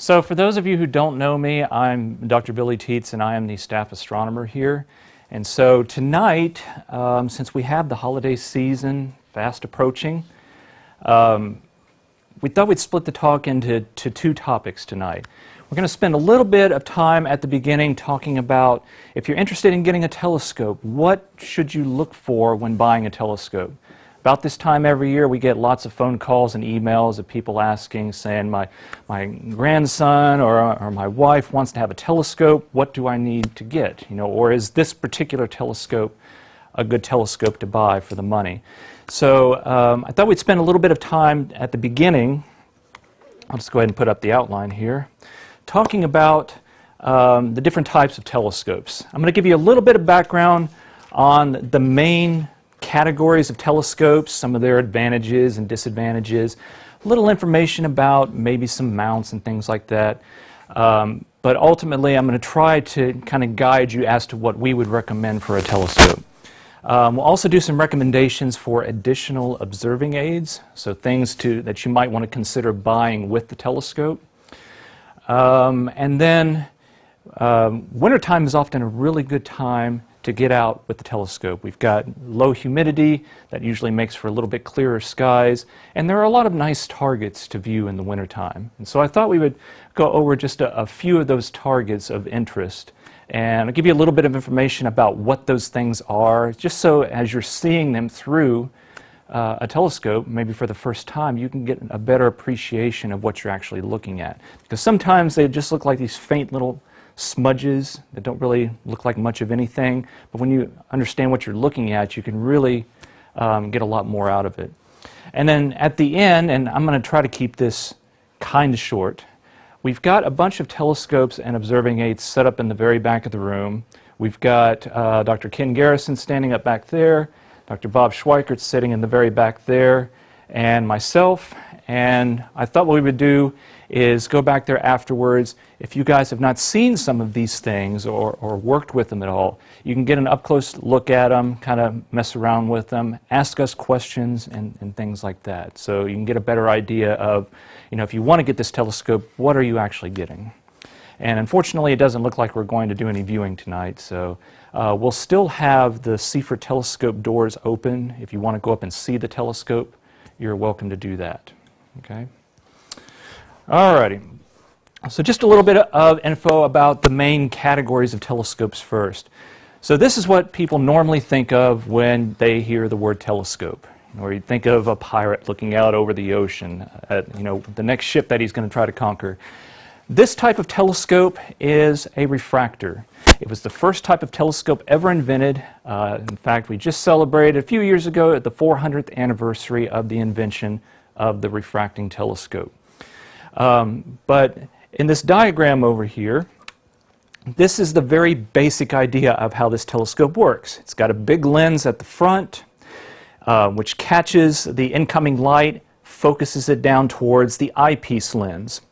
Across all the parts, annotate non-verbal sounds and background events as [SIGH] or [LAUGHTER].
So for those of you who don't know me, I'm Dr. Billy Teets and I am the staff astronomer here. And so tonight, um, since we have the holiday season fast approaching, um, we thought we'd split the talk into to two topics tonight. We're going to spend a little bit of time at the beginning talking about if you're interested in getting a telescope, what should you look for when buying a telescope? About this time every year, we get lots of phone calls and emails of people asking, saying, my, my grandson or, or my wife wants to have a telescope. What do I need to get? You know, or is this particular telescope a good telescope to buy for the money? So um, I thought we'd spend a little bit of time at the beginning. I'll just go ahead and put up the outline here, talking about um, the different types of telescopes. I'm going to give you a little bit of background on the main categories of telescopes, some of their advantages and disadvantages, a little information about maybe some mounts and things like that. Um, but ultimately, I'm going to try to kind of guide you as to what we would recommend for a telescope. Um, we'll also do some recommendations for additional observing aids, so things to, that you might want to consider buying with the telescope. Um, and then um, wintertime is often a really good time to get out with the telescope. We've got low humidity that usually makes for a little bit clearer skies, and there are a lot of nice targets to view in the wintertime. And so I thought we would go over just a, a few of those targets of interest. And I'll give you a little bit of information about what those things are, just so as you're seeing them through uh, a telescope, maybe for the first time, you can get a better appreciation of what you're actually looking at. Because sometimes they just look like these faint little smudges that don't really look like much of anything. But when you understand what you're looking at, you can really um, get a lot more out of it. And then at the end, and I'm going to try to keep this kind of short, we've got a bunch of telescopes and observing aids set up in the very back of the room. We've got uh, Dr. Ken Garrison standing up back there, Dr. Bob Schweikert sitting in the very back there, and myself. And I thought what we would do is go back there afterwards. If you guys have not seen some of these things or, or worked with them at all, you can get an up close look at them, kind of mess around with them, ask us questions and, and things like that. So you can get a better idea of, you know, if you want to get this telescope, what are you actually getting? And unfortunately, it doesn't look like we're going to do any viewing tonight, so uh, we'll still have the Seyfert telescope doors open. If you want to go up and see the telescope, you're welcome to do that. Okay? All righty. So just a little bit of info about the main categories of telescopes first. So this is what people normally think of when they hear the word telescope. Or you think of a pirate looking out over the ocean at you know, the next ship that he's going to try to conquer. This type of telescope is a refractor. It was the first type of telescope ever invented. Uh, in fact, we just celebrated a few years ago at the 400th anniversary of the invention of the refracting telescope. Um, but in this diagram over here, this is the very basic idea of how this telescope works. It's got a big lens at the front, uh, which catches the incoming light, focuses it down towards the eyepiece lens.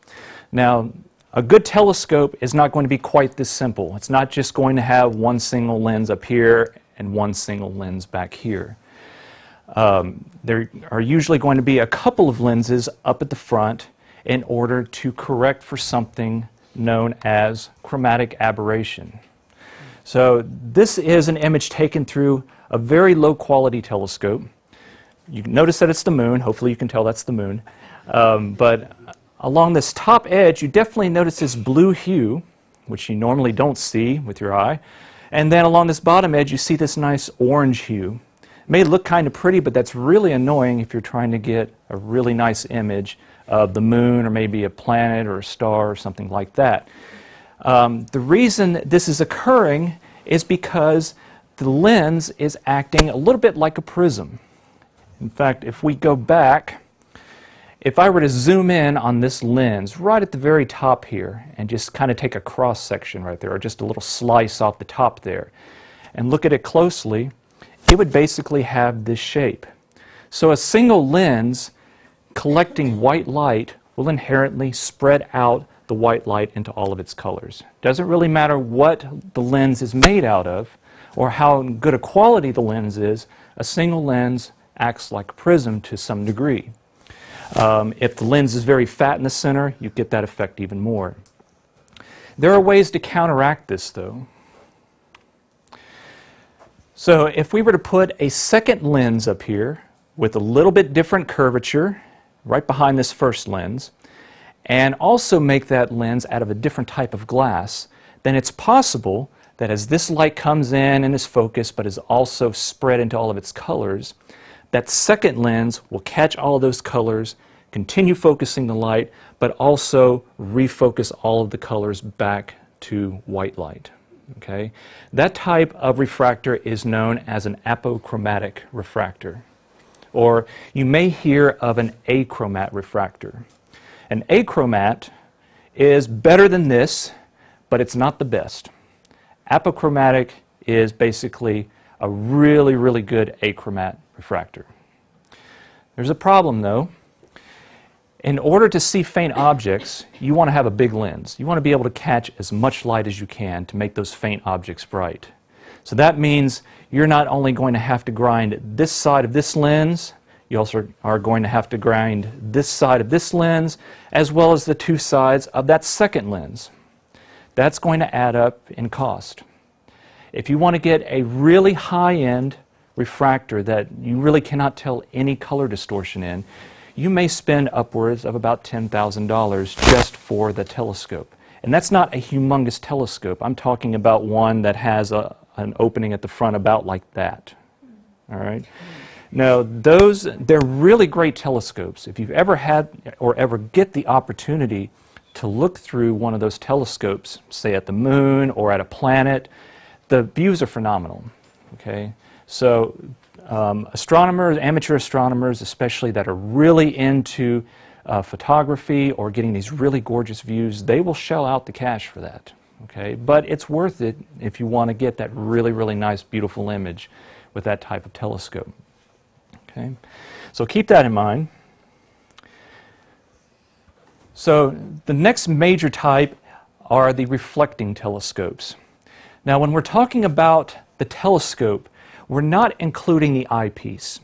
Now, a good telescope is not going to be quite this simple. It's not just going to have one single lens up here and one single lens back here. Um, there are usually going to be a couple of lenses up at the front in order to correct for something known as chromatic aberration. So this is an image taken through a very low quality telescope. You notice that it's the moon. Hopefully you can tell that's the moon. Um, but along this top edge, you definitely notice this blue hue, which you normally don't see with your eye. And then along this bottom edge, you see this nice orange hue. May look kind of pretty, but that's really annoying if you're trying to get a really nice image of the moon or maybe a planet or a star or something like that. Um, the reason this is occurring is because the lens is acting a little bit like a prism. In fact, if we go back, if I were to zoom in on this lens right at the very top here and just kind of take a cross section right there or just a little slice off the top there and look at it closely, it would basically have this shape. So a single lens collecting white light will inherently spread out the white light into all of its colors. Doesn't really matter what the lens is made out of or how good a quality the lens is, a single lens acts like a prism to some degree. Um, if the lens is very fat in the center, you get that effect even more. There are ways to counteract this, though. So if we were to put a second lens up here with a little bit different curvature right behind this first lens, and also make that lens out of a different type of glass, then it's possible that as this light comes in and is focused but is also spread into all of its colors, that second lens will catch all of those colors, continue focusing the light, but also refocus all of the colors back to white light. Okay? That type of refractor is known as an apochromatic refractor. Or you may hear of an achromat refractor. An achromat is better than this, but it's not the best. Apochromatic is basically a really, really good achromat refractor. There's a problem though. In order to see faint objects, you want to have a big lens. You want to be able to catch as much light as you can to make those faint objects bright. So that means you're not only going to have to grind this side of this lens, you also are going to have to grind this side of this lens, as well as the two sides of that second lens. That's going to add up in cost. If you want to get a really high-end refractor that you really cannot tell any color distortion in, you may spend upwards of about $10,000 just for the telescope. And that's not a humongous telescope. I'm talking about one that has a, an opening at the front about like that. All right? Now, those, they're really great telescopes. If you've ever had or ever get the opportunity to look through one of those telescopes, say at the moon or at a planet, the views are phenomenal. Okay? So um, astronomers, amateur astronomers especially that are really into uh, photography or getting these really gorgeous views, they will shell out the cash for that. Okay, but it's worth it if you want to get that really, really nice, beautiful image with that type of telescope. Okay, so keep that in mind. So the next major type are the reflecting telescopes. Now, when we're talking about the telescope, we're not including the eyepiece.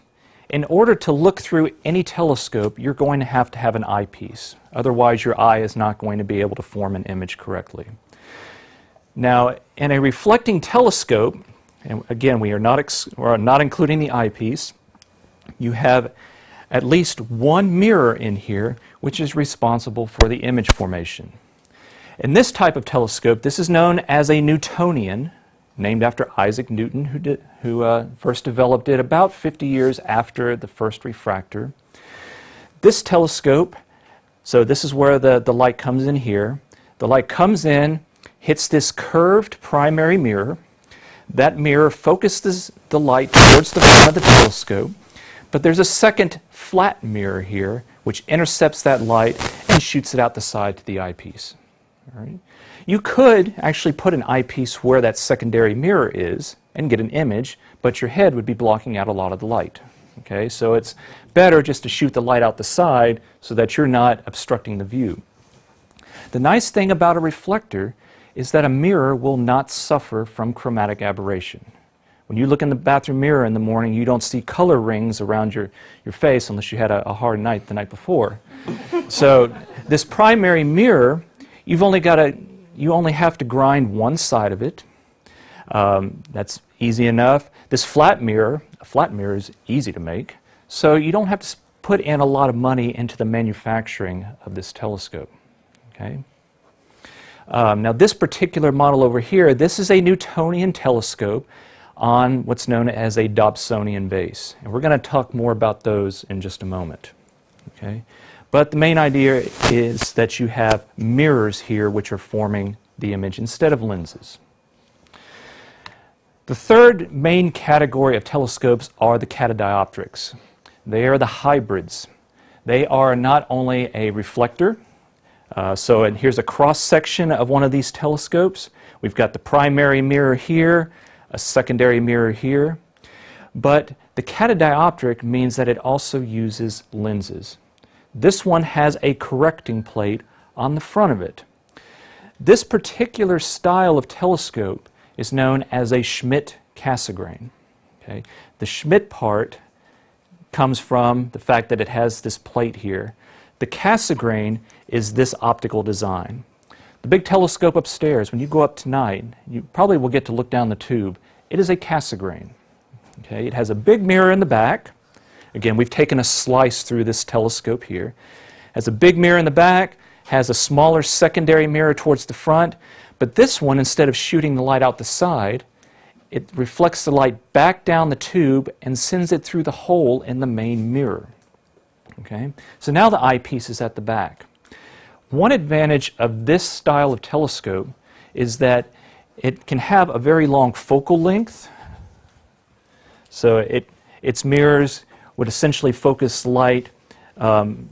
In order to look through any telescope, you're going to have to have an eyepiece. Otherwise, your eye is not going to be able to form an image correctly. Now, in a reflecting telescope, and again, we are not, are not including the eyepiece, you have at least one mirror in here which is responsible for the image formation. In this type of telescope, this is known as a Newtonian, named after Isaac Newton, who, did, who uh, first developed it about 50 years after the first refractor. This telescope, so this is where the, the light comes in here. The light comes in, hits this curved primary mirror. That mirror focuses the light towards the front of the telescope. But there's a second flat mirror here, which intercepts that light and shoots it out the side to the eyepiece. All right? You could actually put an eyepiece where that secondary mirror is and get an image, but your head would be blocking out a lot of the light. Okay, so it's better just to shoot the light out the side so that you're not obstructing the view. The nice thing about a reflector is that a mirror will not suffer from chromatic aberration. When you look in the bathroom mirror in the morning, you don't see color rings around your, your face unless you had a, a hard night the night before. so this primary mirror, you've only got to you only have to grind one side of it. Um, that's easy enough. This flat mirror, a flat mirror is easy to make, so you don't have to put in a lot of money into the manufacturing of this telescope. Okay. Um, now this particular model over here, this is a Newtonian telescope on what's known as a Dobsonian base. And we're going to talk more about those in just a moment. Okay. But the main idea is that you have mirrors here which are forming the image instead of lenses. The third main category of telescopes are the catadioptrics. They are the hybrids. They are not only a reflector, uh, so and here's a cross section of one of these telescopes. We've got the primary mirror here, a secondary mirror here, but the catadioptric means that it also uses lenses. This one has a correcting plate on the front of it. This particular style of telescope is known as a Schmidt Cassegrain. Okay? The Schmidt part comes from the fact that it has this plate here. The Cassegrain is this optical design. The big telescope upstairs, when you go up tonight, you probably will get to look down the tube. It is a Cassegrain. Okay, it has a big mirror in the back. Again, we've taken a slice through this telescope here. Has a big mirror in the back, has a smaller secondary mirror towards the front, but this one, instead of shooting the light out the side, it reflects the light back down the tube and sends it through the hole in the main mirror. Okay? So now the eyepiece is at the back. One advantage of this style of telescope is that it can have a very long focal length. So it, its mirrors would essentially focus light um,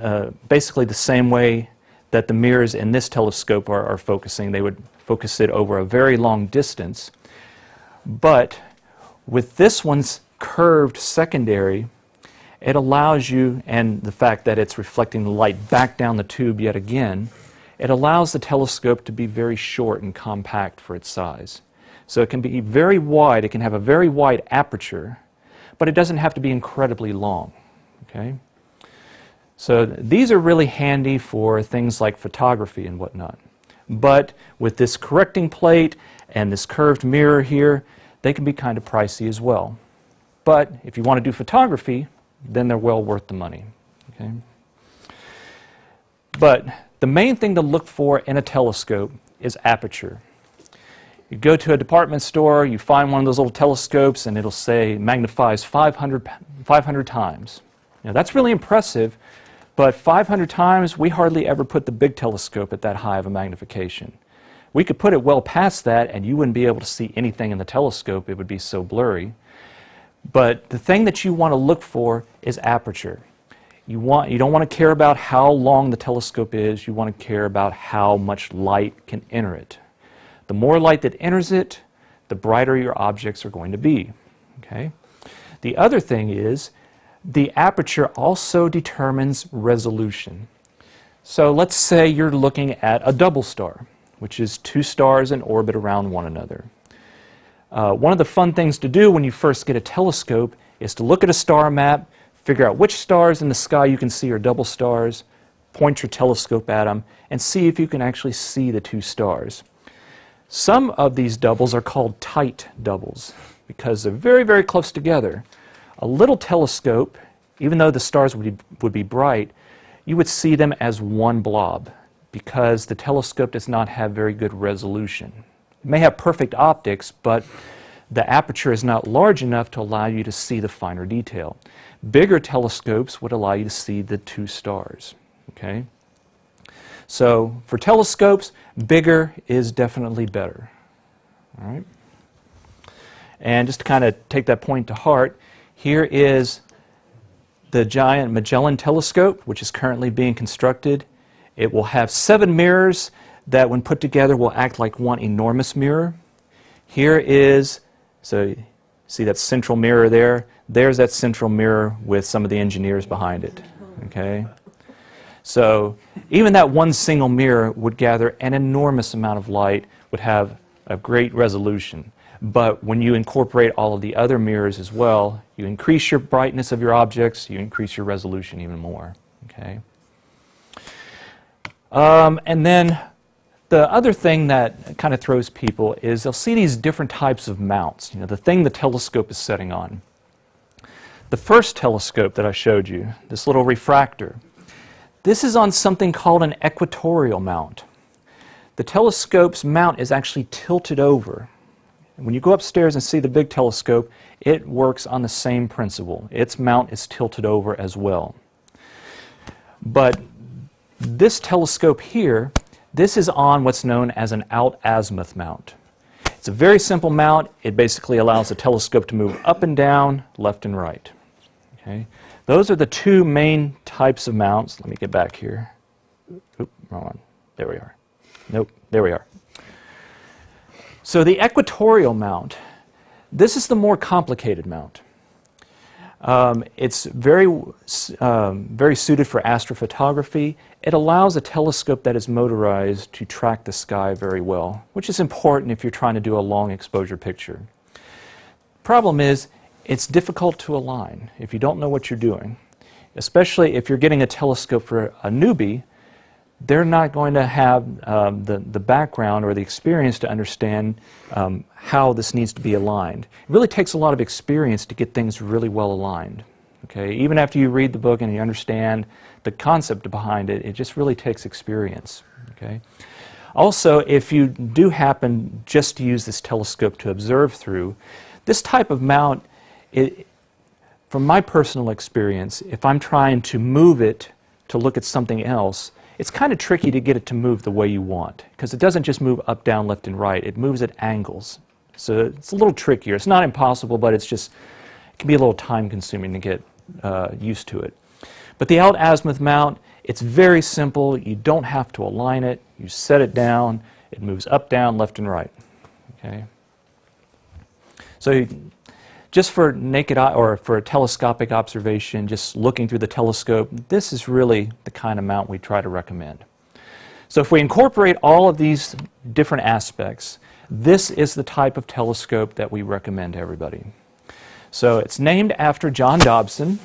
uh, basically the same way that the mirrors in this telescope are, are focusing. They would focus it over a very long distance. But with this one's curved secondary, it allows you, and the fact that it's reflecting the light back down the tube yet again, it allows the telescope to be very short and compact for its size. So it can be very wide, it can have a very wide aperture, but it doesn't have to be incredibly long. Okay? So these are really handy for things like photography and whatnot. But with this correcting plate and this curved mirror here, they can be kind of pricey as well. But if you want to do photography, then they're well worth the money. Okay? But the main thing to look for in a telescope is aperture. You go to a department store, you find one of those little telescopes, and it'll say magnifies 500, 500 times. Now that's really impressive, but 500 times, we hardly ever put the big telescope at that high of a magnification. We could put it well past that, and you wouldn't be able to see anything in the telescope. It would be so blurry. But the thing that you want to look for is aperture. You, want, you don't want to care about how long the telescope is, you want to care about how much light can enter it. The more light that enters it, the brighter your objects are going to be. Okay? The other thing is the aperture also determines resolution. So let's say you're looking at a double star, which is two stars in orbit around one another. Uh, one of the fun things to do when you first get a telescope is to look at a star map, figure out which stars in the sky you can see are double stars, point your telescope at them, and see if you can actually see the two stars. Some of these doubles are called tight doubles because they're very, very close together. A little telescope, even though the stars would be, would be bright, you would see them as one blob because the telescope does not have very good resolution. It may have perfect optics, but the aperture is not large enough to allow you to see the finer detail. Bigger telescopes would allow you to see the two stars. Okay? So for telescopes, bigger is definitely better. All right? And just to kind of take that point to heart, here is the giant Magellan telescope, which is currently being constructed. It will have seven mirrors that when put together will act like one enormous mirror. Here is, so see that central mirror there? There's that central mirror with some of the engineers behind it. Okay? So even that one single mirror would gather an enormous amount of light, would have a great resolution. But when you incorporate all of the other mirrors as well, you increase your brightness of your objects, you increase your resolution even more. Okay? Um, and then the other thing that kind of throws people is they'll see these different types of mounts, you know, the thing the telescope is setting on. The first telescope that I showed you, this little refractor, this is on something called an equatorial mount. The telescope's mount is actually tilted over. When you go upstairs and see the big telescope, it works on the same principle. Its mount is tilted over as well. But this telescope here this is on what's known as an alt-azimuth mount. It's a very simple mount. It basically allows the telescope to move up and down, left and right. Okay? Those are the two main types of mounts. Let me get back here. Oop, wrong one. There we are. Nope, there we are. So the equatorial mount, this is the more complicated mount. Um, it's very, um, very suited for astrophotography. It allows a telescope that is motorized to track the sky very well, which is important if you're trying to do a long exposure picture. Problem is, it's difficult to align if you don't know what you're doing, especially if you're getting a telescope for a newbie. They're not going to have um, the, the background or the experience to understand um, how this needs to be aligned. It really takes a lot of experience to get things really well aligned. Okay? Even after you read the book and you understand the concept behind it, it just really takes experience. Okay? Also, if you do happen just to use this telescope to observe through, this type of mount, it, from my personal experience, if I'm trying to move it to look at something else, it's kind of tricky to get it to move the way you want because it doesn't just move up, down, left, and right. It moves at angles. So it's a little trickier. It's not impossible, but it's just, it can be a little time consuming to get uh, used to it. But the alt azimuth mount, it's very simple. You don't have to align it. You set it down. It moves up, down, left, and right. Okay. So just for naked eye or for a telescopic observation, just looking through the telescope, this is really the kind of mount we try to recommend. So if we incorporate all of these different aspects, this is the type of telescope that we recommend to everybody. So it's named after John Dobson.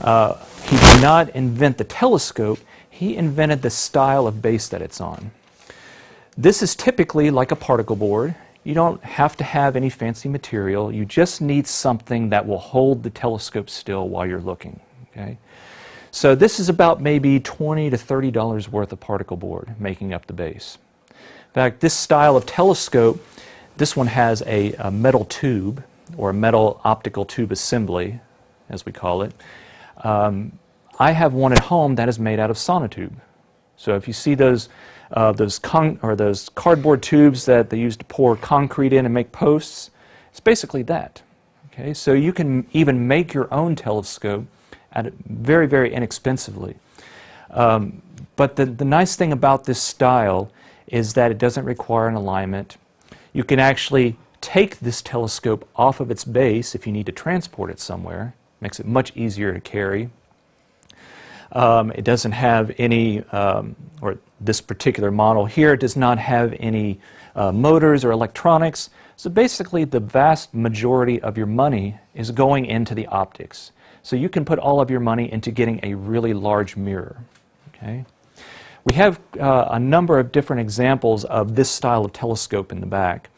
Uh, he did not invent the telescope, he invented the style of base that it's on. This is typically like a particle board. You don't have to have any fancy material. You just need something that will hold the telescope still while you're looking. Okay? So this is about maybe 20 to $30 worth of particle board making up the base. In fact, this style of telescope, this one has a, a metal tube or a metal optical tube assembly, as we call it. Um, I have one at home that is made out of sonotube. So if you see those, uh, those, con- or those cardboard tubes that they use to pour concrete in and make posts, it's basically that. Okay, so you can even make your own telescope at very, very inexpensively. Um, but the, the nice thing about this style is that it doesn't require an alignment. You can actually take this telescope off of its base if you need to transport it somewhere. Makes it much easier to carry. Um, it doesn't have any, um, or this particular model here does not have any uh, motors or electronics. So basically, the vast majority of your money is going into the optics. So you can put all of your money into getting a really large mirror. Okay? We have uh, a number of different examples of this style of telescope in the back.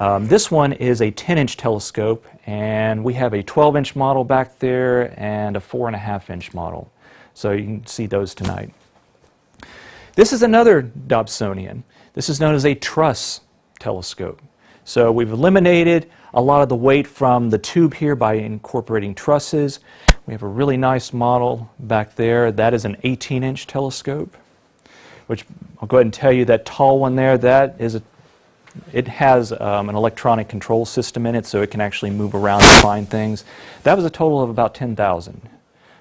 Um, this one is a 10 inch telescope, and we have a 12 inch model back there and a 4.5 inch model. So you can see those tonight. This is another Dobsonian. This is known as a truss telescope. So we've eliminated a lot of the weight from the tube here by incorporating trusses. We have a really nice model back there. That is an 18 inch telescope, which I'll go ahead and tell you that tall one there, that is a it has um, an electronic control system in it, so it can actually move around and find things. That was a total of about 10,000.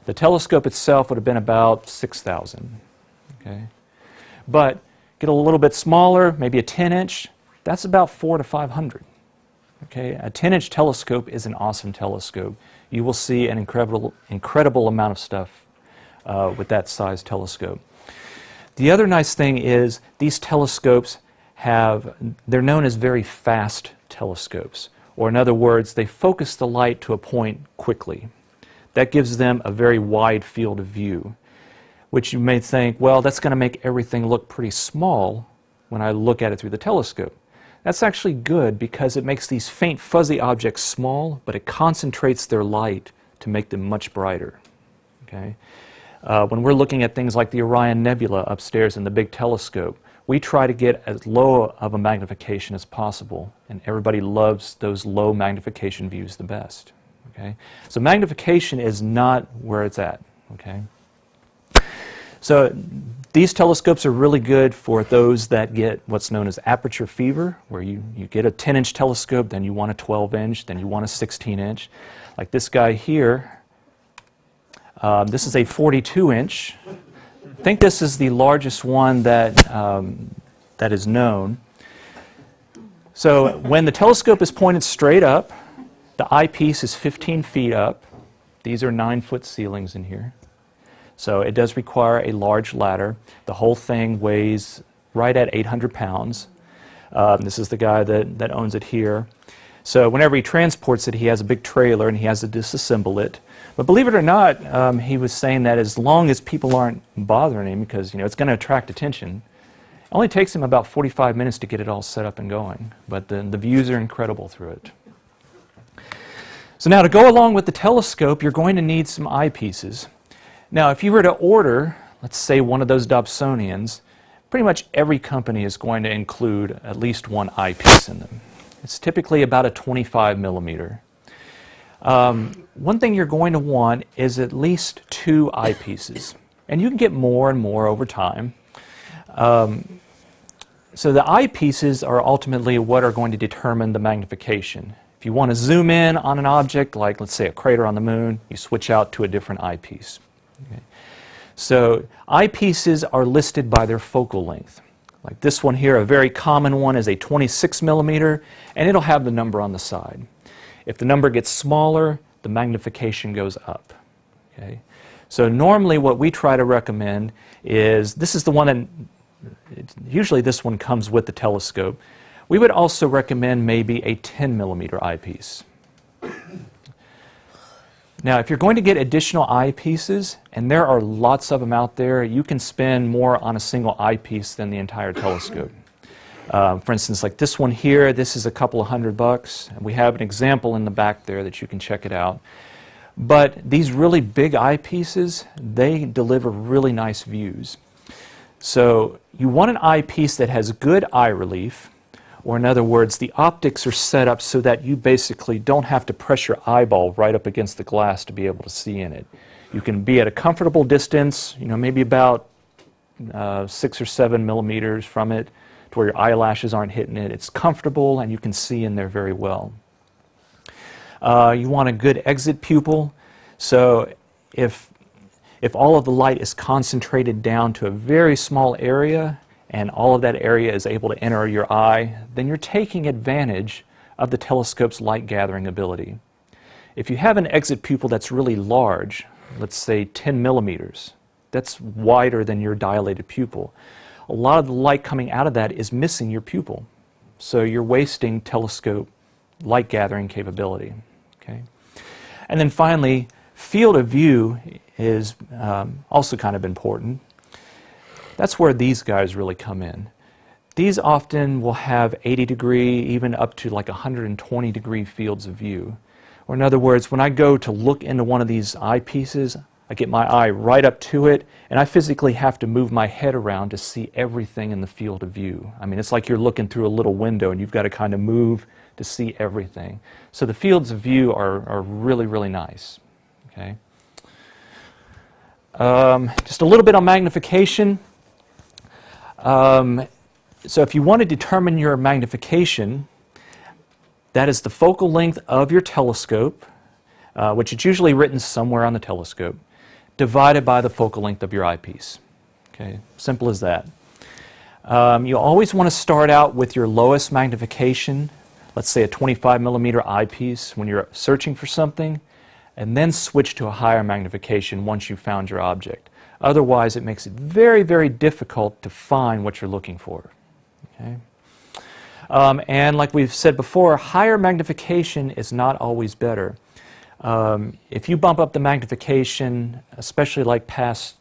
The telescope itself would have been about 6,000. Okay? But get a little bit smaller, maybe a 10 inch, that's about four to 500. Okay? A 10 inch telescope is an awesome telescope. You will see an incredible, incredible amount of stuff uh, with that size telescope. The other nice thing is these telescopes have, they're known as very fast telescopes. Or in other words, they focus the light to a point quickly. That gives them a very wide field of view, which you may think, well, that's going to make everything look pretty small when I look at it through the telescope. That's actually good because it makes these faint fuzzy objects small, but it concentrates their light to make them much brighter. Okay? Uh, when we're looking at things like the Orion Nebula upstairs in the big telescope, we try to get as low of a magnification as possible, and everybody loves those low magnification views the best. Okay? So magnification is not where it's at. Okay? So these telescopes are really good for those that get what's known as aperture fever, where you, you get a 10 inch telescope, then you want a 12 inch, then you want a 16 inch. Like this guy here, um, this is a 42 inch. I think this is the largest one that, um, that is known. So when the telescope is pointed straight up, the eyepiece is 15 feet up. These are nine foot ceilings in here. So it does require a large ladder. The whole thing weighs right at 800 pounds. Um, this is the guy that, that owns it here. So whenever he transports it, he has a big trailer and he has to disassemble it. But believe it or not, um, he was saying that as long as people aren't bothering him, because you know it's going to attract attention, it only takes him about 45 minutes to get it all set up and going. But the, the views are incredible through it. So now to go along with the telescope, you're going to need some eyepieces. Now, if you were to order, let's say one of those Dobsonians, pretty much every company is going to include at least one eyepiece in them. It's typically about a 25 millimeter. Um, one thing you're going to want is at least two eyepieces, and you can get more and more over time. Um, so the eyepieces are ultimately what are going to determine the magnification. If you want to zoom in on an object, like let's say a crater on the moon, you switch out to a different eyepiece. Okay. So eyepieces are listed by their focal length. Like this one here, a very common one is a 26 millimeter, and it'll have the number on the side. If the number gets smaller, the magnification goes up. Okay? So normally what we try to recommend is, this is the one that, usually this one comes with the telescope. We would also recommend maybe a 10 millimeter eyepiece. Now, if you're going to get additional eyepieces, and there are lots of them out there, you can spend more on a single eyepiece than the entire telescope. Uh, for instance, like this one here, this is a couple of hundred bucks. And we have an example in the back there that you can check it out. But these really big eyepieces, they deliver really nice views. So you want an eyepiece that has good eye relief, or in other words, the optics are set up so that you basically don't have to press your eyeball right up against the glass to be able to see in it. You can be at a comfortable distance, you know, maybe about uh, six or seven millimeters from it, to where your eyelashes aren't hitting it. It's comfortable and you can see in there very well. Uh, you want a good exit pupil. So if, if all of the light is concentrated down to a very small area, and all of that area is able to enter your eye, then you're taking advantage of the telescope's light gathering ability. If you have an exit pupil that's really large, let's say 10 millimeters, that's wider than your dilated pupil, a lot of the light coming out of that is missing your pupil. So you're wasting telescope light gathering capability. Okay? And then finally, field of view is um, also kind of important. That's where these guys really come in. These often will have 80 degree, even up to like 120 degree fields of view. Or in other words, when I go to look into one of these eyepieces, I get my eye right up to it, and I physically have to move my head around to see everything in the field of view. I mean, it's like you're looking through a little window and you've got to kind of move to see everything. So the fields of view are, are really, really nice. Okay. Um, just a little bit on magnification. Um, so if you want to determine your magnification, that is the focal length of your telescope, uh, which is usually written somewhere on the telescope, divided by the focal length of your eyepiece. Okay, simple as that. Um, you always want to start out with your lowest magnification, let's say a 25 millimeter eyepiece when you're searching for something, and then switch to a higher magnification once you've found your object. Otherwise, it makes it very, very difficult to find what you're looking for. Okay? Um, and like we've said before, higher magnification is not always better. Um, if you bump up the magnification, especially like past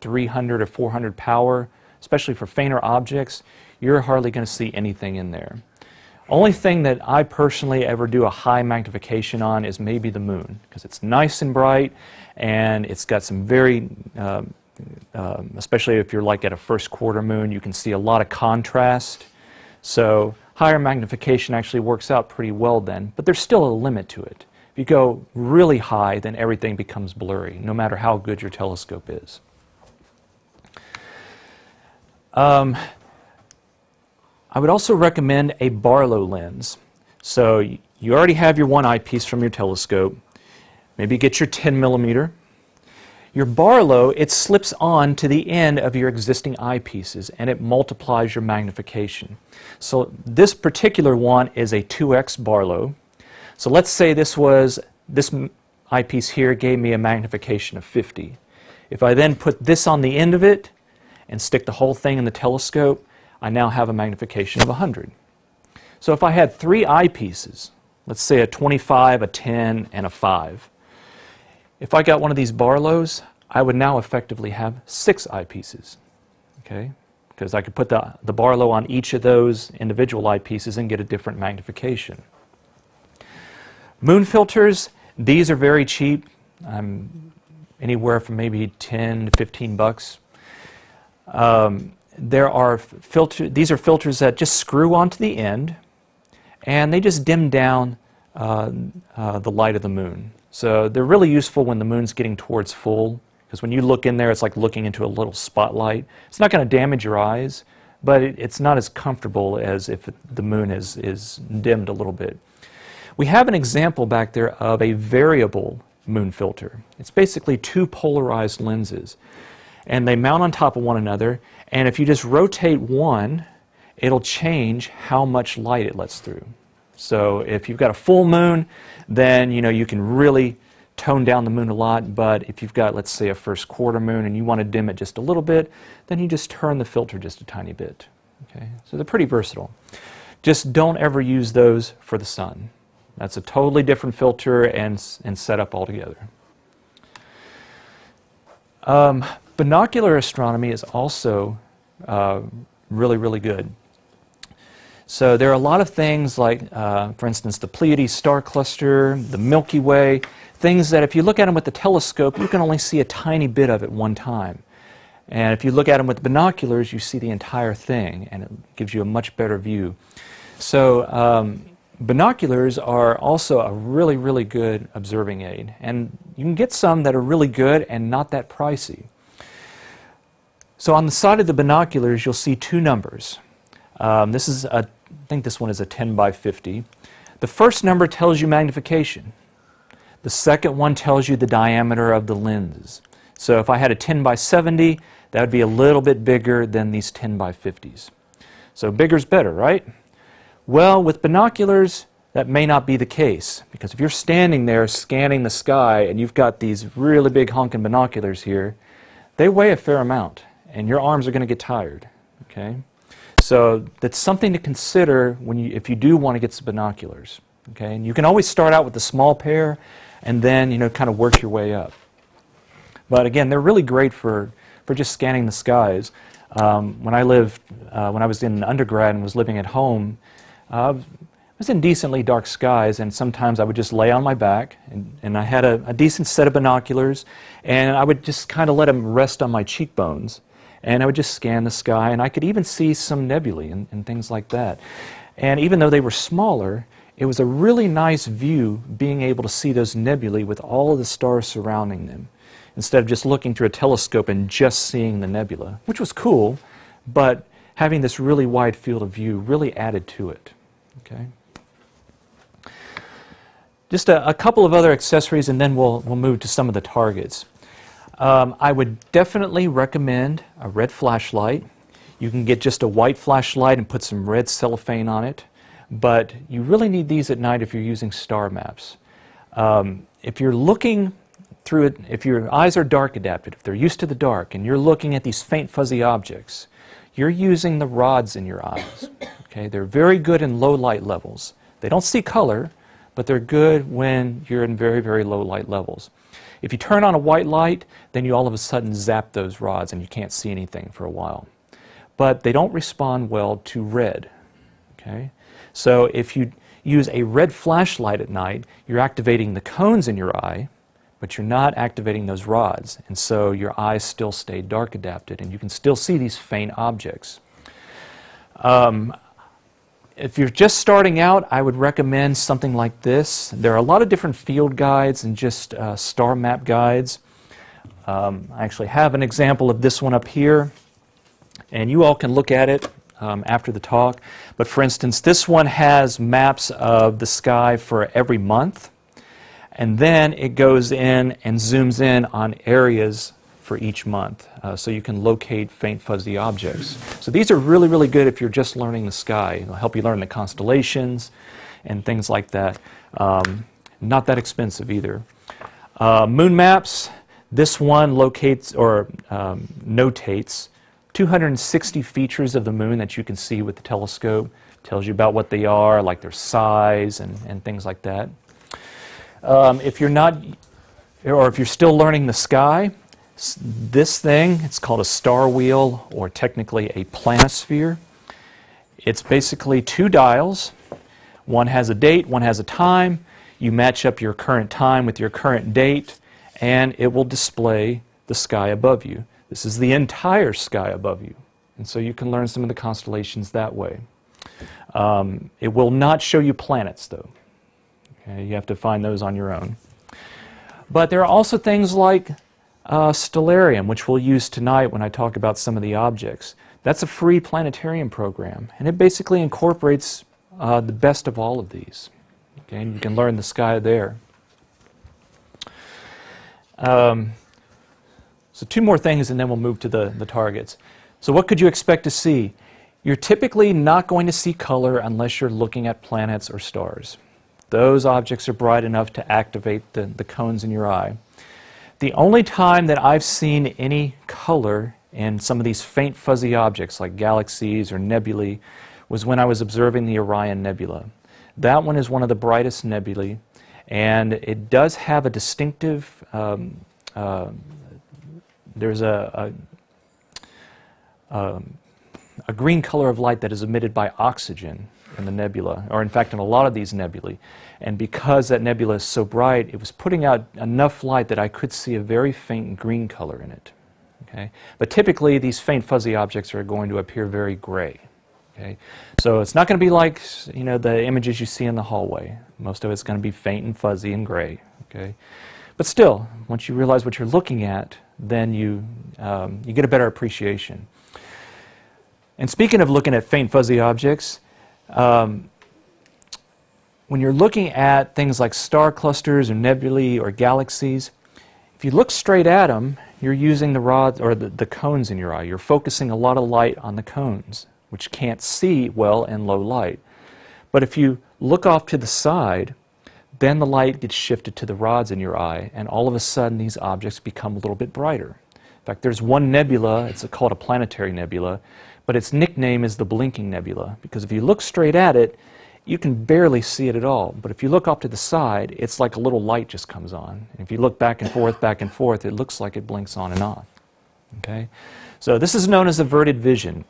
300 or 400 power, especially for fainter objects, you're hardly going to see anything in there. Only thing that I personally ever do a high magnification on is maybe the moon, because it's nice and bright and it's got some very um, um, especially if you're like at a first quarter moon, you can see a lot of contrast. So higher magnification actually works out pretty well then, but there's still a limit to it. If you go really high, then everything becomes blurry, no matter how good your telescope is. Um, I would also recommend a Barlow lens. So you already have your one eyepiece from your telescope. Maybe get your 10 millimeter your Barlow, it slips on to the end of your existing eyepieces and it multiplies your magnification. So this particular one is a 2x Barlow. So let's say this was, this eyepiece here gave me a magnification of 50. If I then put this on the end of it and stick the whole thing in the telescope, I now have a magnification of 100. So if I had three eyepieces, let's say a 25, a 10, and a 5. If I got one of these Barlows, I would now effectively have six eyepieces, okay? Because I could put the, the Barlow on each of those individual eyepieces and get a different magnification. Moon filters, these are very cheap. Um, anywhere from maybe 10 to 15 bucks. Um, there are filter, these are filters that just screw onto the end and they just dim down uh, uh, the light of the moon. So they're really useful when the moon's getting towards full because when you look in there, it's like looking into a little spotlight. It's not going to damage your eyes, but it, it's not as comfortable as if the moon is, is dimmed a little bit. We have an example back there of a variable moon filter. It's basically two polarized lenses, and they mount on top of one another, and if you just rotate one, it'll change how much light it lets through. So if you've got a full moon, then you know you can really tone down the moon a lot, but if you've got, let's say, a first quarter moon and you want to dim it just a little bit, then you just turn the filter just a tiny bit. Okay? So they're pretty versatile. Just don't ever use those for the sun. That's a totally different filter and, and setup altogether. Um, binocular astronomy is also uh, really, really good. So there are a lot of things like, uh, for instance, the Pleiades star cluster, the Milky Way, things that if you look at them with the telescope, you can only see a tiny bit of at one time. And if you look at them with binoculars, you see the entire thing, and it gives you a much better view. So um, binoculars are also a really, really good observing aid. And you can get some that are really good and not that pricey. So on the side of the binoculars, you'll see two numbers. Um, this is a, think this one is a 10 by 50. The first number tells you magnification. The second one tells you the diameter of the lens. So if I had a 10 by 70, that would be a little bit bigger than these 10 by 50s. So bigger's better, right? Well, with binoculars, that may not be the case because if you're standing there scanning the sky and you've got these really big honking binoculars here, they weigh a fair amount and your arms are going to get tired. Okay? So that's something to consider when you, if you do want to get some binoculars. Okay? And you can always start out with a small pair and then you know kind of work your way up. But again, they're really great for, for just scanning the skies. Um, when I lived, uh, when I was in undergrad and was living at home, uh, I was in decently dark skies, and sometimes I would just lay on my back, and, and I had a, a decent set of binoculars, and I would just kind of let them rest on my cheekbones, and I would just scan the sky, and I could even see some nebulae and, and things like that. And even though they were smaller, it was a really nice view being able to see those nebulae with all of the stars surrounding them, instead of just looking through a telescope and just seeing the nebula, which was cool, but having this really wide field of view really added to it. Okay. Just a, a, couple of other accessories and then we'll, we'll move to some of the targets. Um, I would definitely recommend a red flashlight. You can get just a white flashlight and put some red cellophane on it, but you really need these at night if you're using star maps. Um, if you're looking through it, if your eyes are dark adapted, if they're used to the dark and you're looking at these faint fuzzy objects, you're using the rods in your eyes. [COUGHS] Okay, they're very good in low light levels. They don't see color, but they're good when you're in very, very low light levels. If you turn on a white light, then you all of a sudden zap those rods and you can't see anything for a while. But they don't respond well to red. Okay? So if you use a red flashlight at night, you're activating the cones in your eye, but you're not activating those rods. And so your eyes still stay dark adapted and you can still see these faint objects. Um, if you're just starting out, I would recommend something like this. There are a lot of different field guides and just uh, star map guides. Um, I actually have an example of this one up here, and you all can look at it um, after the talk. But for instance, this one has maps of the sky for every month and then it goes in and zooms in on areas for each month uh, so you can locate faint fuzzy objects. So these are really, really good if you're just learning the sky. It'll help you learn the constellations and things like that. Um, not that expensive either. Uh, moon maps, this one locates or um, notates 260 features of the moon that you can see with the telescope. tells you about what they are, like their size and, and things like that. Um, if you're not, or if you're still learning the sky, this thing, it's called a star wheel or technically a planisphere. It's basically two dials. One has a date, one has a time. You match up your current time with your current date, and it will display the sky above you. This is the entire sky above you. And so you can learn some of the constellations that way. Um, it will not show you planets, though. Okay, you have to find those on your own. But there are also things like uh, Stellarium, which we'll use tonight when I talk about some of the objects. That's a free planetarium program, and it basically incorporates uh, the best of all of these. Okay, and you can learn the sky there. Um, so two more things, and then we'll move to the, the targets. So what could you expect to see? You're typically not going to see color unless you're looking at planets or stars. Those objects are bright enough to activate the, the cones in your eye. The only time that I've seen any color in some of these faint fuzzy objects like galaxies or nebulae was when I was observing the Orion Nebula. That one is one of the brightest nebulae, and it does have a distinctive, um, uh, there's a, a, um, a green color of light that is emitted by oxygen in the nebula, or in fact in a lot of these nebulae. And because that nebula is so bright, it was putting out enough light that I could see a very faint green color in it. Okay? But typically, these faint fuzzy objects are going to appear very gray. Okay? So it's not going to be like you know, the images you see in the hallway. Most of it's going to be faint and fuzzy and gray. Okay? But still, once you realize what you're looking at, then you, um, you get a better appreciation. And speaking of looking at faint fuzzy objects, um, when you're looking at things like star clusters or nebulae or galaxies, if you look straight at them, you're using the rods or the, the cones in your eye. You're focusing a lot of light on the cones, which can't see well in low light. But if you look off to the side, then the light gets shifted to the rods in your eye, and all of a sudden these objects become a little bit brighter. In fact, there's one nebula, it's called a planetary nebula, but its nickname is the Blinking Nebula, because if you look straight at it, you can barely see it at all. But if you look off to the side, it's like a little light just comes on. And if you look back and forth, back and forth, it looks like it blinks on and off. Okay? So this is known as averted vision.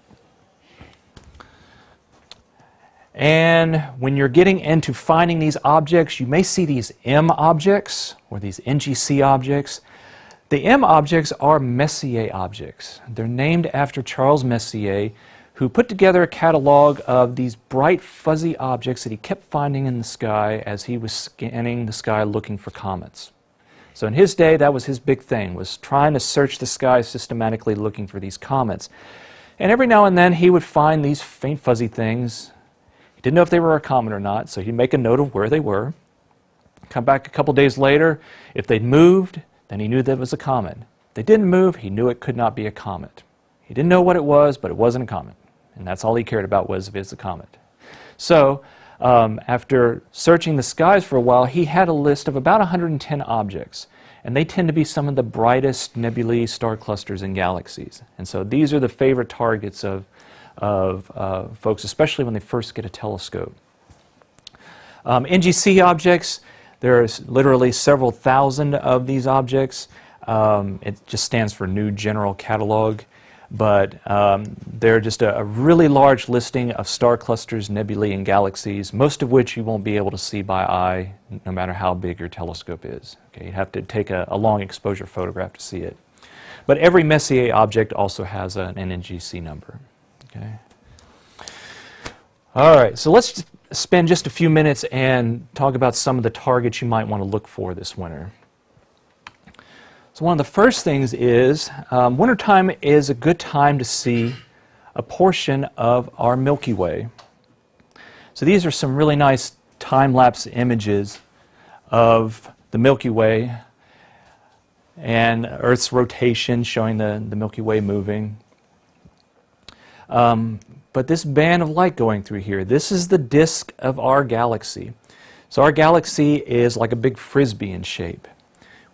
And when you're getting into finding these objects, you may see these M objects or these NGC objects. The M objects are Messier objects. They're named after Charles Messier, who put together a catalog of these bright, fuzzy objects that he kept finding in the sky as he was scanning the sky looking for comets. So in his day, that was his big thing, was trying to search the sky systematically looking for these comets. And every now and then he would find these faint, fuzzy things. He didn't know if they were a comet or not, so he'd make a note of where they were. Come back a couple days later. If they'd moved, then he knew that it was a comet. If they didn't move, he knew it could not be a comet. He didn't know what it was, but it wasn't a comet. And that's all he cared about was if it's a comet. So um, after searching the skies for a while, he had a list of about 110 objects. And they tend to be some of the brightest nebulae, star clusters, and galaxies. And so these are the favorite targets of, of uh, folks, especially when they first get a telescope. Um, NGC objects, there's literally several thousand of these objects. Um, it just stands for New General Catalog. But um, they're just a, a, really large listing of star clusters, nebulae, and galaxies, most of which you won't be able to see by eye, no matter how big your telescope is. Okay, you have to take a, a long exposure photograph to see it. But every Messier object also has an NGC number. Okay. All right, so let's spend just a few minutes and talk about some of the targets you might want to look for this winter. So one of the first things is um, wintertime is a good time to see a portion of our Milky Way. So these are some really nice time-lapse images of the Milky Way and Earth's rotation showing the, the Milky Way moving. Um, but this band of light going through here, this is the disk of our galaxy. So our galaxy is like a big frisbee in shape.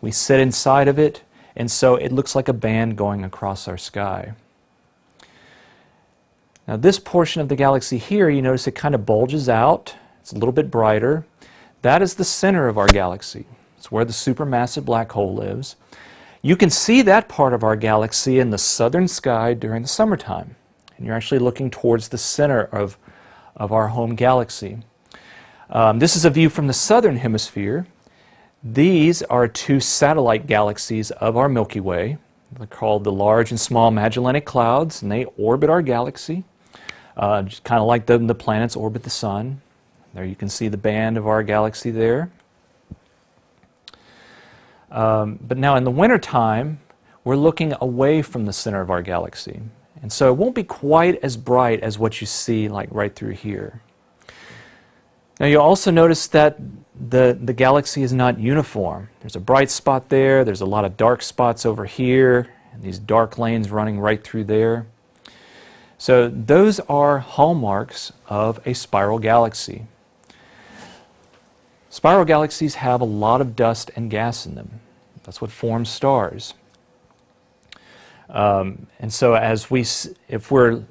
We sit inside of it, and so it looks like a band going across our sky. Now this portion of the galaxy here, you notice it kind of bulges out. It's a little bit brighter. That is the center of our galaxy. It's where the supermassive black hole lives. You can see that part of our galaxy in the southern sky during the summertime. And you're actually looking towards the center of, of our home galaxy. Um, this is a view from the southern hemisphere. These are two satellite galaxies of our Milky Way. They're called the Large and Small Magellanic Clouds, and they orbit our galaxy, uh, just kind of like the, the planets orbit the Sun. There you can see the band of our galaxy there. Um, but now in the wintertime, we're looking away from the center of our galaxy. And so it won't be quite as bright as what you see like right through here. Now you'll also notice that the, the galaxy is not uniform. There's a bright spot there, there's a lot of dark spots over here, and these dark lanes running right through there. So those are hallmarks of a spiral galaxy. Spiral galaxies have a lot of dust and gas in them. That's what forms stars. Um, and so as we, if we're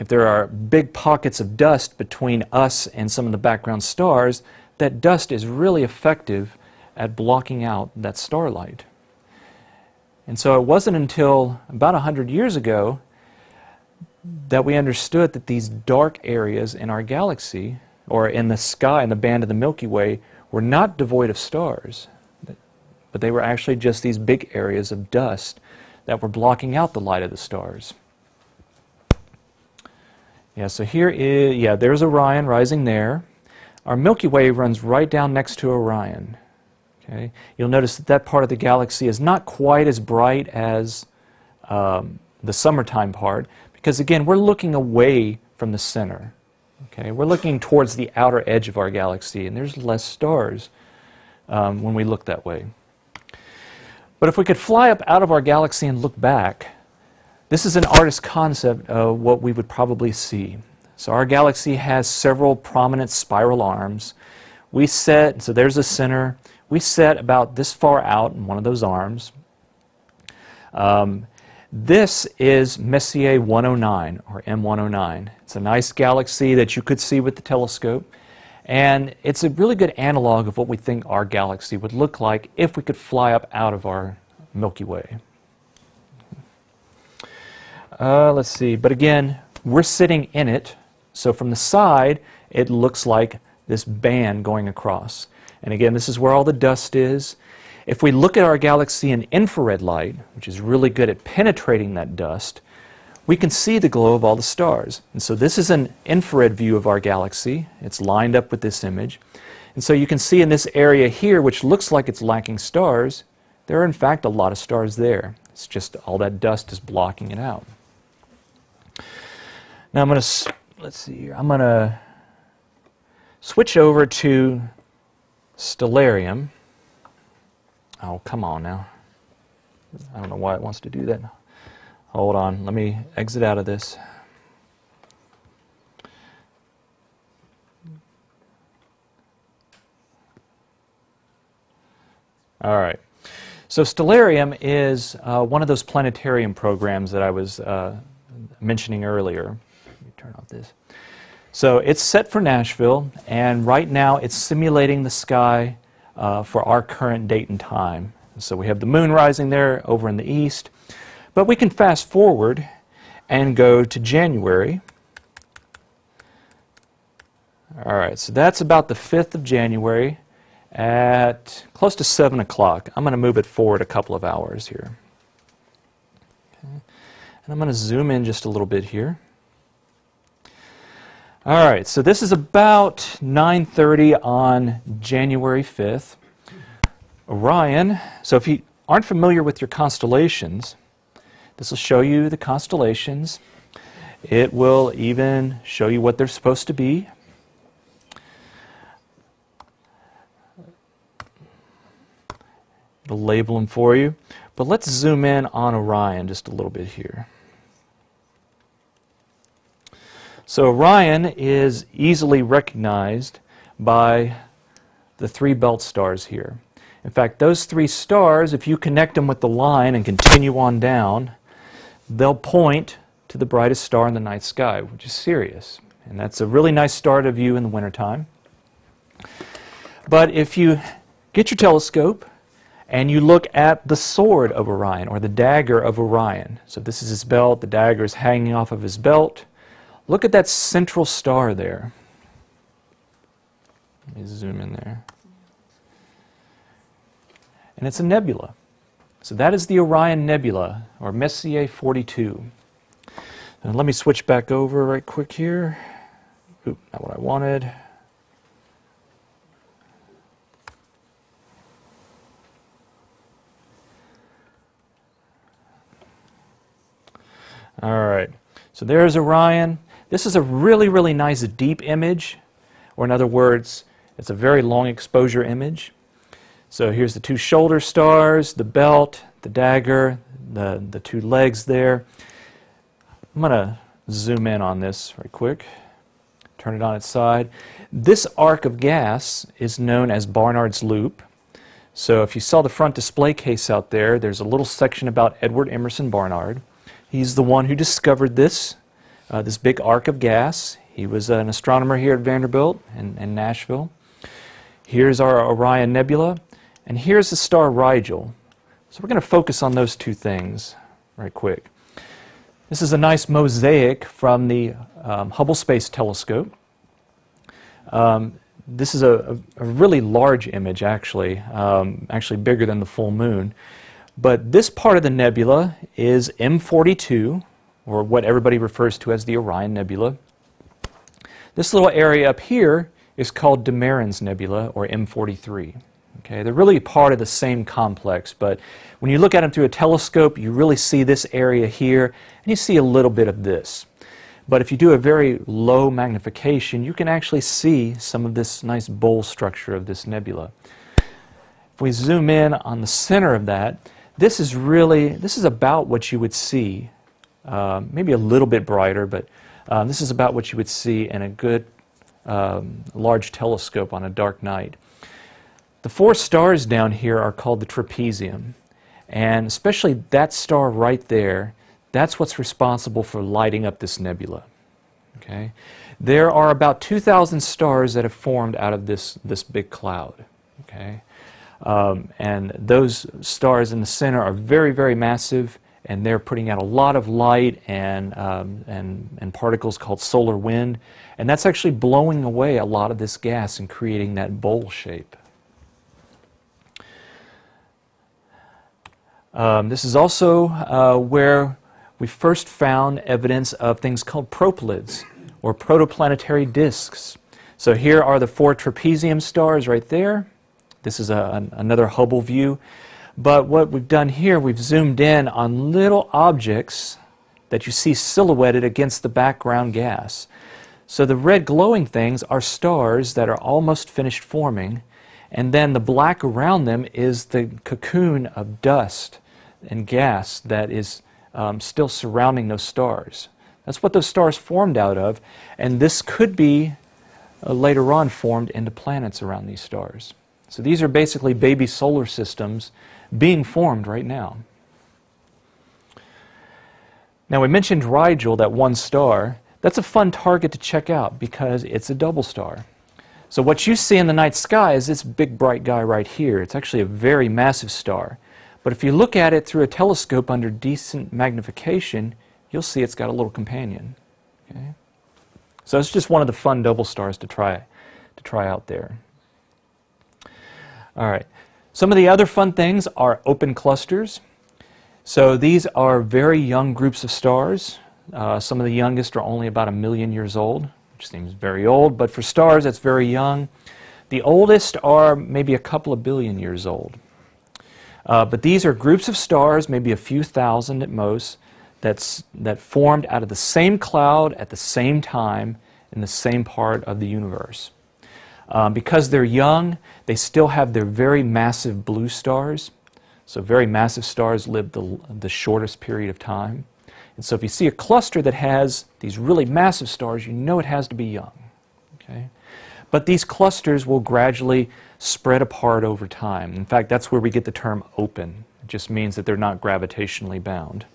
if there are big pockets of dust between us and some of the background stars, that dust is really effective at blocking out that starlight. And so it wasn't until about 100 years ago that we understood that these dark areas in our galaxy, or in the sky, in the band of the Milky Way, were not devoid of stars, but they were actually just these big areas of dust that were blocking out the light of the stars. Yeah, so here is, yeah, there's Orion rising there. Our Milky Way runs right down next to Orion. Okay? You'll notice that that part of the galaxy is not quite as bright as um, the summertime part, because again, we're looking away from the center. Okay? We're looking towards the outer edge of our galaxy, and there's less stars um, when we look that way. But if we could fly up out of our galaxy and look back, this is an artist's concept of what we would probably see. So our galaxy has several prominent spiral arms. We set, so there's a center, we set about this far out in one of those arms. Um, this is Messier 109, or M109. It's a nice galaxy that you could see with the telescope. And it's a really good analog of what we think our galaxy would look like if we could fly up out of our Milky Way. Uh, let's see, but again, we're sitting in it, so from the side, it looks like this band going across. And again, this is where all the dust is. If we look at our galaxy in infrared light, which is really good at penetrating that dust, we can see the glow of all the stars. And so this is an infrared view of our galaxy. It's lined up with this image. And so you can see in this area here, which looks like it's lacking stars, there are in fact a lot of stars there. It's just all that dust is blocking it out. Now I'm going to, let's see here, I'm going to switch over to Stellarium. Oh, come on now. I don't know why it wants to do that. Hold on, let me exit out of this. All right. So Stellarium is uh, one of those planetarium programs that I was uh, mentioning earlier. Let me turn off this. So it's set for Nashville, and right now it's simulating the sky uh, for our current date and time. So we have the moon rising there over in the east, but we can fast forward and go to January. All right, so that's about the 5th of January at close to 7 o'clock. I'm going to move it forward a couple of hours here. Okay. And I'm going to zoom in just a little bit here. All right, so this is about 9.30 on January 5th. Orion, so if you aren't familiar with your constellations, this will show you the constellations. It will even show you what they're supposed to be. It'll label them for you. But let's zoom in on Orion just a little bit here. So Orion is easily recognized by the three belt stars here. In fact, those three stars, if you connect them with the line and continue on down, they'll point to the brightest star in the night sky, which is Sirius. And that's a really nice star to view in the wintertime. But if you get your telescope and you look at the sword of Orion or the dagger of Orion, so this is his belt, the dagger is hanging off of his belt. Look at that central star there. Let me zoom in there. And it's a nebula. So that is the Orion Nebula, or Messier 42. And let me switch back over right quick here. Oop, not what I wanted. All right, so there's Orion. This is a really, really nice deep image, or in other words, it's a very long exposure image. So here's the two shoulder stars, the belt, the dagger, the, the two legs there. I'm going to zoom in on this right quick, turn it on its side. This arc of gas is known as Barnard's Loop. So if you saw the front display case out there, there's a little section about Edward Emerson Barnard. He's the one who discovered this, uh, this big arc of gas. He was an astronomer here at Vanderbilt and, and Nashville. Here's our Orion Nebula, and here's the star Rigel. So we're going to focus on those two things right quick. This is a nice mosaic from the um, Hubble Space Telescope. Um, this is a, a, really large image, actually, um, actually bigger than the full moon. But this part of the nebula is M42, or what everybody refers to as the Orion Nebula. This little area up here is called de Mairan's Nebula, or M43. Okay, they're really part of the same complex, but when you look at them through a telescope, you really see this area here, and you see a little bit of this. But if you do a very low magnification, you can actually see some of this nice bowl structure of this nebula. If we zoom in on the center of that, this is really, this is about what you would see, uh, maybe a little bit brighter, but uh, this is about what you would see in a good um, large telescope on a dark night. The four stars down here are called the trapezium. And especially that star right there, that's what's responsible for lighting up this nebula. Okay? There are about 2,000 stars that have formed out of this, this big cloud. Okay? Um, and those stars in the center are very, very massive, and they're putting out a lot of light and, um, and, and particles called solar wind. And that's actually blowing away a lot of this gas and creating that bowl shape. Um, this is also uh, where we first found evidence of things called proplyds, or protoplanetary disks. So here are the four trapezium stars right there. This is a, an, another Hubble view. But what we've done here, we've zoomed in on little objects that you see silhouetted against the background gas. So the red glowing things are stars that are almost finished forming, and then the black around them is the cocoon of dust and gas that is um, still surrounding those stars. That's what those stars formed out of, and this could be uh, later on formed into planets around these stars. So these are basically baby solar systems being formed right now. Now we mentioned Rigel, that one star. That's a fun target to check out because it's a double star. So what you see in the night sky is this big bright guy right here. It's actually a very massive star. But if you look at it through a telescope under decent magnification, you'll see it's got a little companion. Okay? So it's just one of the fun double stars to try, to try out there. All right. Some of the other fun things are open clusters. So these are very young groups of stars. Uh, some of the youngest are only about a million years old, which seems very old, but for stars, that's very young. The oldest are maybe a couple of billion years old. Uh, but these are groups of stars, maybe a few thousand at most, that's, that formed out of the same cloud at the same time in the same part of the universe. Um, because they're young, they still have their very massive blue stars. So very massive stars live the, the shortest period of time. And so if you see a cluster that has these really massive stars, you know it has to be young. Okay? But these clusters will gradually spread apart over time. In fact, that's where we get the term open. It just means that they're not gravitationally bound.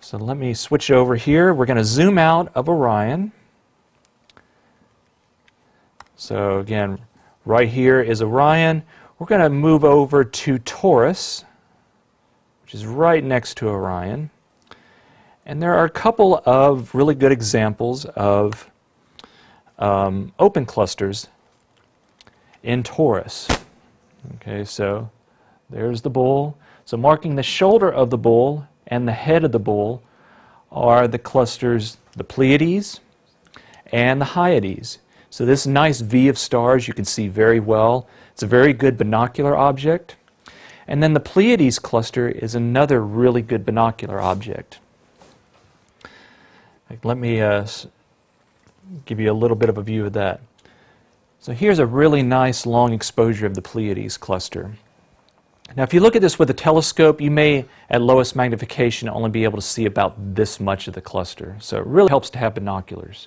So let me switch over here. We're going to zoom out of Orion. So again, right here is Orion. We're going to move over to Taurus, which is right next to Orion. And there are a couple of really good examples of um, open clusters in Taurus. Okay, so there's the bull. So marking the shoulder of the bull and the head of the bull are the clusters, the Pleiades and the Hyades. So this nice V of stars you can see very well. It's a very good binocular object. And then the Pleiades cluster is another really good binocular object. Let me uh, give you a little bit of a view of that. So here's a really nice long exposure of the Pleiades cluster. Now, if you look at this with a telescope, you may, at lowest magnification, only be able to see about this much of the cluster. So it really helps to have binoculars.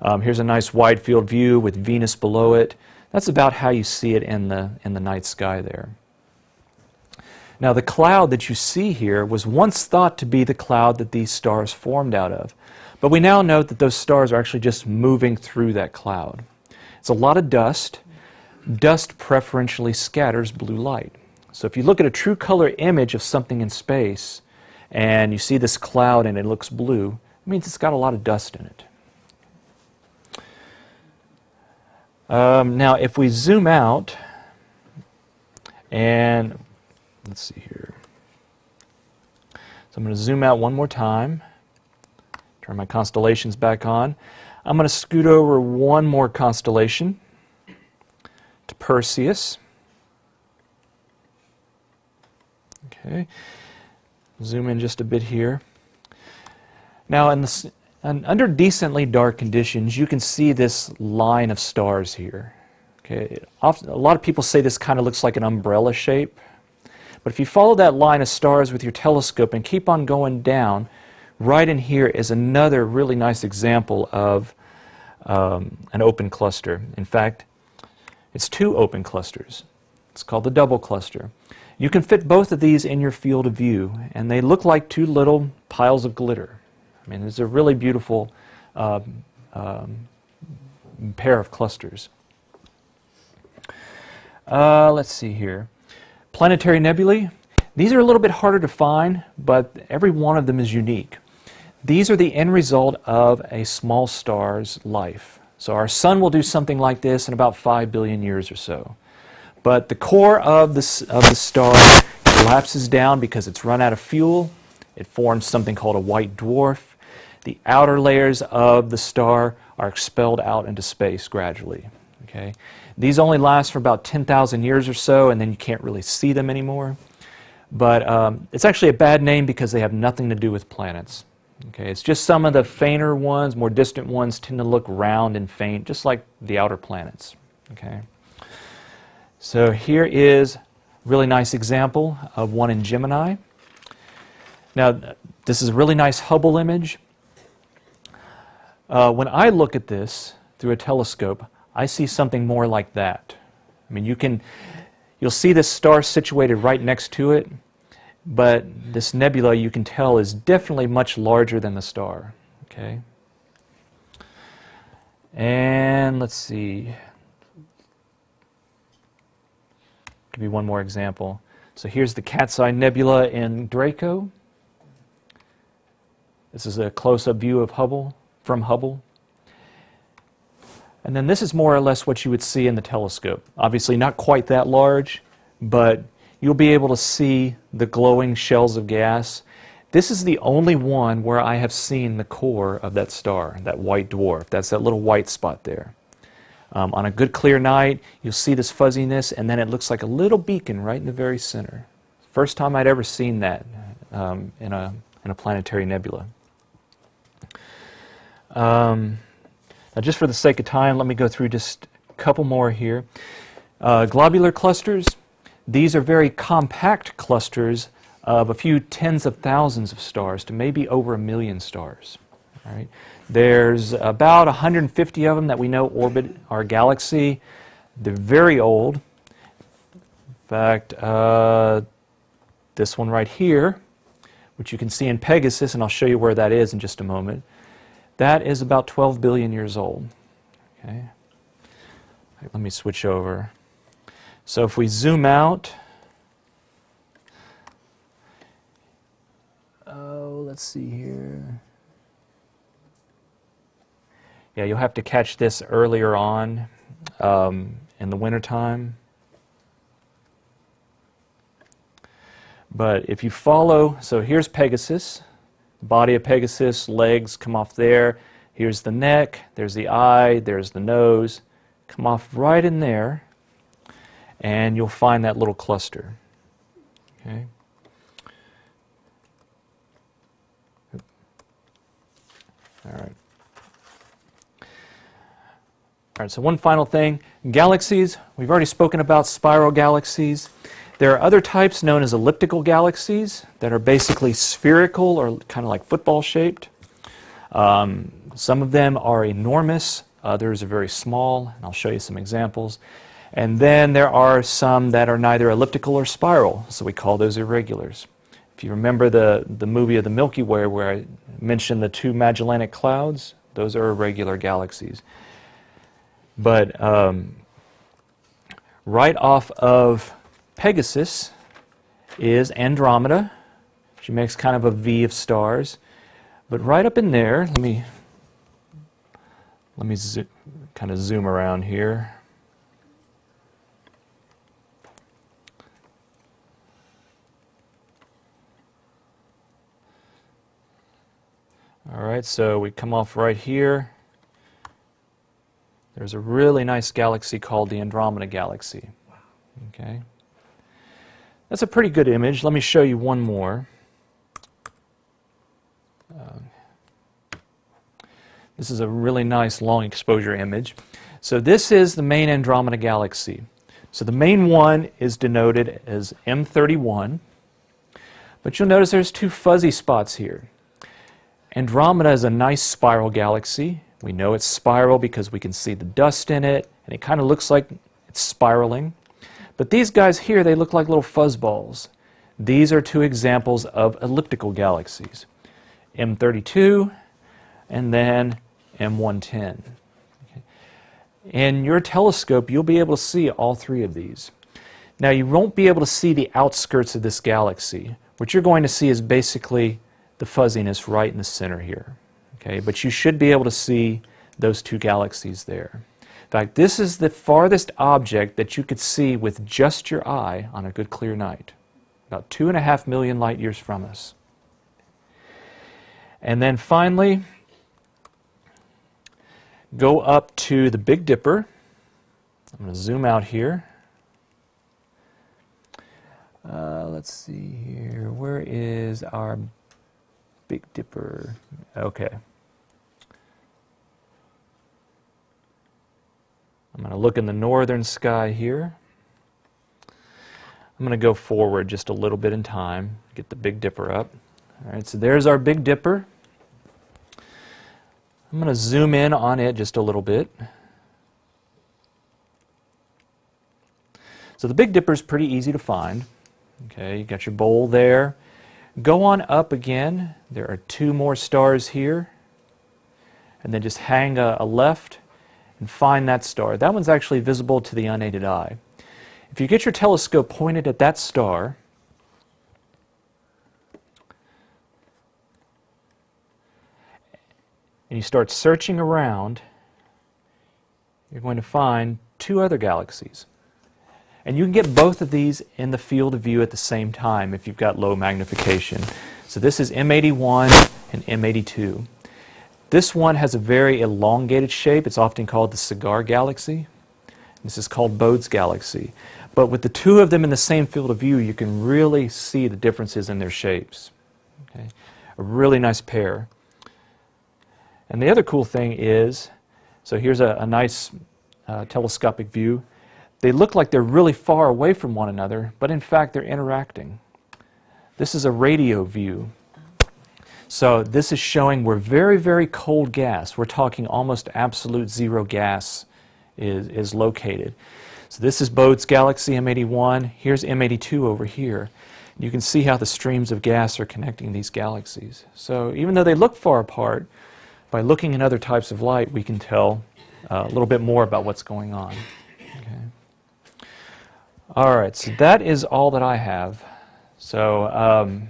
Um, here's a nice wide field view with Venus below it. That's about how you see it in the, in the night sky there. Now, the cloud that you see here was once thought to be the cloud that these stars formed out of. But we now know that those stars are actually just moving through that cloud. It's a lot of dust. Dust preferentially scatters blue light. So if you look at a true color image of something in space and you see this cloud and it looks blue, it means it's got a lot of dust in it. Um, now, if we zoom out and let's see here. So I'm going to zoom out one more time, turn my constellations back on. I'm going to scoot over one more constellation to Perseus. Okay, zoom in just a bit here. Now, in the, under decently dark conditions, you can see this line of stars here. Okay, often, a lot of people say this kind of looks like an umbrella shape. But if you follow that line of stars with your telescope and keep on going down, right in here is another really nice example of um, an open cluster. In fact, it's two open clusters. It's called the double cluster. You can fit both of these in your field of view, and they look like two little piles of glitter. I mean, it's a really beautiful uh, um, pair of clusters. Uh, let's see here. Planetary nebulae. These are a little bit harder to find, but every one of them is unique. These are the end result of a small star's life. So our sun will do something like this in about 5 billion years or so. But the core of the, of the star collapses down because it's run out of fuel. It forms something called a white dwarf. The outer layers of the star are expelled out into space gradually. Okay? These only last for about 10,000 years or so, and then you can't really see them anymore. But um, it's actually a bad name because they have nothing to do with planets. Okay, it's just some of the fainter ones, more distant ones, tend to look round and faint, just like the outer planets. Okay. So here is a really nice example of one in Gemini. Now, this is a really nice Hubble image. Uh, when I look at this through a telescope, I see something more like that. I mean, you can, you'll see this star situated right next to it, but this nebula you can tell is definitely much larger than the star. Okay. And let's see. give you one more example. So here's the Cat's Eye Nebula in Draco. This is a close-up view of Hubble, from Hubble. And then this is more or less what you would see in the telescope. Obviously not quite that large, but you'll be able to see the glowing shells of gas. This is the only one where I have seen the core of that star, that white dwarf. That's that little white spot there. Um, on a good clear night, you'll see this fuzziness, and then it looks like a little beacon right in the very center. First time I'd ever seen that um, in, a, in a planetary nebula. Um, now, just for the sake of time, let me go through just a couple more here. Uh, globular clusters. These are very compact clusters of a few tens of thousands of stars to maybe over a million stars. Right. There's about 150 of them that we know orbit our galaxy. They're very old. In fact, uh, this one right here which you can see in Pegasus, and I'll show you where that is in just a moment, that is about 12 billion years old. Okay. Right, let me switch over. So if we zoom out, oh, let's see here. Yeah, you'll have to catch this earlier on um, in the wintertime. But if you follow, so here's Pegasus, body of Pegasus, legs come off there. Here's the neck, there's the eye, there's the nose. Come off right in there, and you'll find that little cluster. Okay. All right. All right, so one final thing. Galaxies, we've already spoken about spiral galaxies. There are other types known as elliptical galaxies that are basically spherical or kind of like football shaped. Um, some of them are enormous, others are very small, and I'll show you some examples. And then there are some that are neither elliptical or spiral, so we call those irregulars. If you remember the, the movie of the Milky Way where I mentioned the two Magellanic Clouds, those are irregular galaxies. But um, right off of Pegasus is Andromeda. She makes kind of a V of stars. But right up in there, let me let me kind of zoom around here. All right, so we come off right here. There's a really nice galaxy called the Andromeda Galaxy. Okay. That's a pretty good image. Let me show you one more. Uh, this is a really nice long exposure image. So this is the main Andromeda Galaxy. So the main one is denoted as M31, but you'll notice there's two fuzzy spots here. Andromeda is a nice spiral galaxy. We know it's spiral because we can see the dust in it, and it kind of looks like it's spiraling. But these guys here, they look like little fuzzballs. These are two examples of elliptical galaxies. M32 and then M110. Okay. In your telescope, you'll be able to see all three of these. Now, you won't be able to see the outskirts of this galaxy. What you're going to see is basically the fuzziness right in the center here. Okay, but you should be able to see those two galaxies there. In fact, this is the farthest object that you could see with just your eye on a good clear night, about two and a half million light years from us. And then finally, go up to the Big Dipper. I'm going to zoom out here. Uh, let's see here. Where is our Big Dipper? Okay. I'm going to look in the northern sky here. I'm going to go forward just a little bit in time, get the Big Dipper up. All right, so there's our Big Dipper. I'm going to zoom in on it just a little bit. So the Big Dipper is pretty easy to find. Okay, you got your bowl there. Go on up again. There are two more stars here. And then just hang a, a left and find that star. That one's actually visible to the unaided eye. If you get your telescope pointed at that star, and you start searching around, you're going to find two other galaxies. And you can get both of these in the field of view at the same time if you've got low magnification. So this is M81 and M82. This one has a very elongated shape. It's often called the cigar galaxy. This is called Bode's galaxy. But with the two of them in the same field of view, you can really see the differences in their shapes. Okay? A really nice pair. And the other cool thing is, so here's a, a nice uh, telescopic view. They look like they're really far away from one another, but in fact they're interacting. This is a radio view. So this is showing we're very, very cold gas. We're talking almost absolute zero gas is, is located. So this is Bode's Galaxy M81. Here's M82 over here. You can see how the streams of gas are connecting these galaxies. So even though they look far apart, by looking at other types of light, we can tell uh, a little bit more about what's going on. All right, so that is all that I have. So um,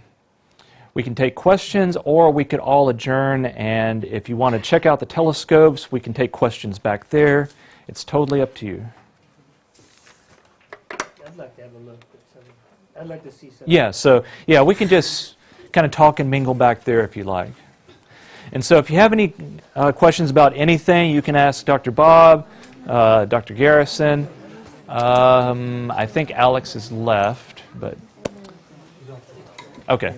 we can take questions or we could all adjourn, and if you want to check out the telescopes, we can take questions back there. It's totally up to you. I'd like to have a look at some, I'd like to see some. Yeah, so yeah, we can just kind of talk and mingle back there if you like. And so if you have any uh, questions about anything, you can ask Dr. Bob, uh, Dr. Garrison. Um, I think Alex is left, but okay.